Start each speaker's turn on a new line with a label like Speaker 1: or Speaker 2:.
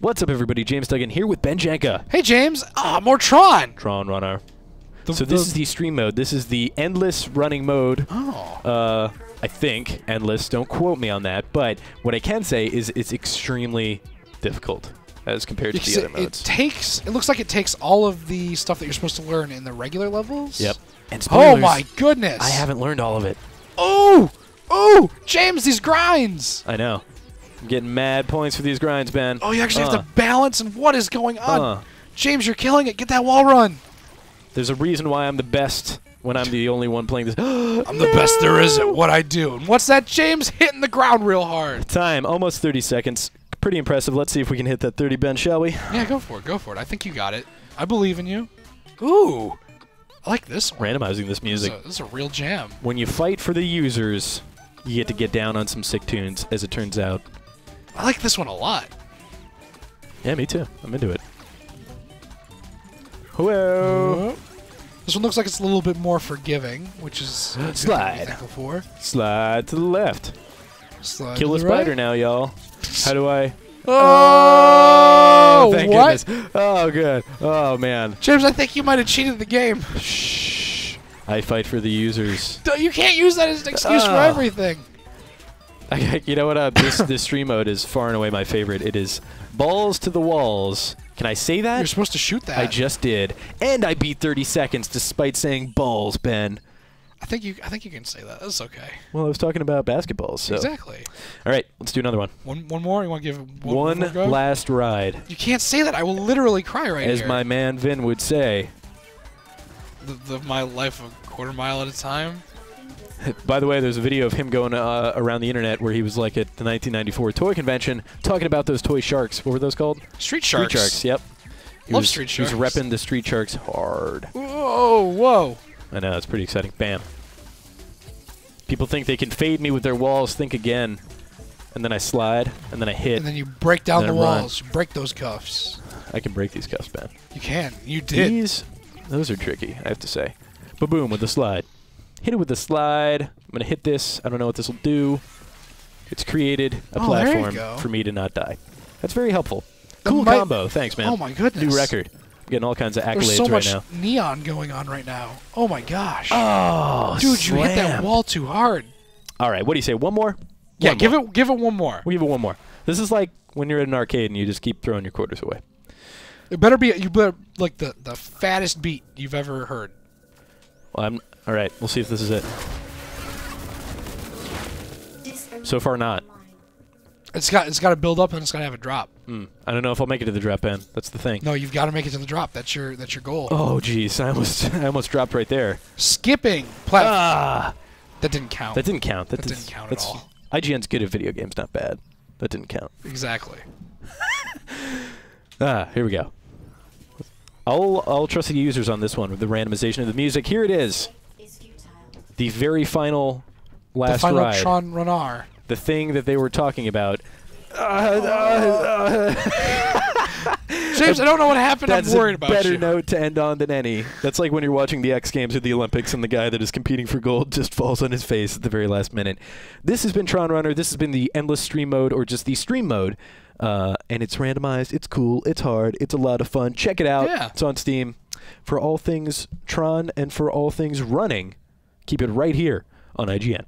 Speaker 1: What's up, everybody? James Duggan here with Ben Janka.
Speaker 2: Hey James, ah, more Tron.
Speaker 1: Tron Runner.
Speaker 2: The-
Speaker 1: So this
Speaker 2: the-
Speaker 1: is the stream mode. This is the endless running mode.
Speaker 2: Oh,
Speaker 1: Uh, I think endless. Don't quote me on that. But what I can say is it's extremely difficult as compared to the
Speaker 2: it,
Speaker 1: other
Speaker 2: it
Speaker 1: modes.
Speaker 2: takes. It looks like it takes all of the stuff that you're supposed to learn in the regular levels.
Speaker 1: Yep. And spoilers, Oh
Speaker 2: my goodness.
Speaker 1: I haven't learned all of it.
Speaker 2: Oh, oh, James, these grinds.
Speaker 1: I know. I'm getting mad points for these grinds, Ben.
Speaker 2: Oh, you actually
Speaker 1: Uh,
Speaker 2: have to balance and what is going on?
Speaker 1: uh.
Speaker 2: James, you're killing it. Get that wall run.
Speaker 1: There's a reason why I'm the best when I'm the only one playing this.
Speaker 2: I'm the best there is at what I do. And what's that, James? Hitting the ground real hard.
Speaker 1: Time, almost 30 seconds. Pretty impressive. Let's see if we can hit that 30, Ben, shall we?
Speaker 2: Yeah, go for it. Go for it. I think you got it. I believe in you. Ooh, I like this one.
Speaker 1: Randomizing this
Speaker 2: This is,
Speaker 1: music.
Speaker 2: a, this is a real jam.
Speaker 1: When you fight for the users, you get to get down on some sick tunes, as it turns out.
Speaker 2: I like this one a lot.
Speaker 1: Yeah, me too. I'm into it. Whoa!
Speaker 2: This one looks like it's a little bit more forgiving, which is good
Speaker 1: Slide.
Speaker 2: for.
Speaker 1: Slide to the left.
Speaker 2: Slide
Speaker 1: Kill a
Speaker 2: the
Speaker 1: spider
Speaker 2: right.
Speaker 1: now, y'all. How do I?
Speaker 2: Oh, oh,
Speaker 1: thank
Speaker 2: what?
Speaker 1: goodness. Oh, good. Oh, man.
Speaker 2: James, I think you might have cheated the game.
Speaker 1: Shh. I fight for the users.
Speaker 2: You can't use that as an excuse for
Speaker 1: Oh.
Speaker 2: everything.
Speaker 1: You know what? Uh, this this stream mode is far and away my favorite. It is balls to the walls. Can I say that?
Speaker 2: You're supposed to shoot that.
Speaker 1: I just did, and I beat 30 seconds despite saying balls, Ben.
Speaker 2: I think you. I think you can say that. That's okay.
Speaker 1: Well, I was talking about basketballs. So,
Speaker 2: Exactly.
Speaker 1: all right, let's do another one.
Speaker 2: One. One more. You want to give one,
Speaker 1: One last ride,
Speaker 2: You can't say that. I will literally cry right now.
Speaker 1: as
Speaker 2: here.
Speaker 1: my man Vin would say.
Speaker 2: the, the, my life a quarter mile at a time.
Speaker 1: By the way, there's a video of him going uh, around the internet where he was like at the 1994 toy convention talking about those toy sharks. What were those called?
Speaker 2: Street sharks.
Speaker 1: Street sharks. Yep. He
Speaker 2: Love
Speaker 1: was,
Speaker 2: street
Speaker 1: He was repping the street sharks hard.
Speaker 2: Whoa! Whoa!
Speaker 1: I know it's pretty exciting. Bam. People think they can fade me with their walls. Think again. And then I slide, and then I hit.
Speaker 2: And then you break down the
Speaker 1: run.
Speaker 2: walls. You break those cuffs.
Speaker 1: I can break these cuffs, man.
Speaker 2: You can. You did.
Speaker 1: These, those are tricky, I have to say. But boom with the slide. Hit it with the slide. I'm gonna hit this. I don't know what this will do. It's created a
Speaker 2: Oh,
Speaker 1: platform for me to not die. That's very helpful. Cool
Speaker 2: might-
Speaker 1: combo. Thanks, man.
Speaker 2: Oh my goodness.
Speaker 1: New record. I'm getting all kinds of accolades
Speaker 2: There's so
Speaker 1: right
Speaker 2: much
Speaker 1: now.
Speaker 2: neon going on right now. Oh my gosh.
Speaker 1: Oh,
Speaker 2: Dude, you hit that wall too hard.
Speaker 1: All right, what do you say? One more?
Speaker 2: Yeah,
Speaker 1: One
Speaker 2: give
Speaker 1: more.
Speaker 2: it give it one more.
Speaker 1: We'll give it one more. This is like when you're at an arcade and you just keep throwing your quarters away.
Speaker 2: It better be you better like the the fattest beat you've ever heard.
Speaker 1: Well, I'm all right. We'll see if this is it. So far, not.
Speaker 2: It's got it's got to build up and it's got to have a drop.
Speaker 1: Hmm. I don't know if I'll make it to the drop end. That's the thing.
Speaker 2: No, you've got to make it to the drop. That's your that's your goal.
Speaker 1: Oh, jeez. I almost, I almost dropped right there.
Speaker 2: Skipping platform.
Speaker 1: Ah,
Speaker 2: that didn't count.
Speaker 1: that didn't count. That,
Speaker 2: That didn't count at
Speaker 1: that's-
Speaker 2: all.
Speaker 1: IGN's good at video games, not bad. That didn't count.
Speaker 2: exactly.
Speaker 1: Ah, here we go. I'll, I'll trust the users on this one with the randomization of the music. Here it is. The very final last
Speaker 2: the final
Speaker 1: ride.
Speaker 2: Tron Runner.
Speaker 1: the thing that they were talking about. Uh, uh, uh,
Speaker 2: James, I don't know what happened.
Speaker 1: That's
Speaker 2: I'm worried
Speaker 1: a
Speaker 2: about
Speaker 1: better
Speaker 2: you.
Speaker 1: note to end on than any. That's like when you're watching the X Games or the Olympics and the guy that is competing for gold just falls on his face at the very last minute. This has been Tron Runner. This has been the endless stream mode or just the stream mode. Uh, and it's randomized. It's cool. It's hard. It's a lot of fun. Check it out.
Speaker 2: Yeah.
Speaker 1: It's on Steam. For all things Tron and for all things running, keep it right here on IGN.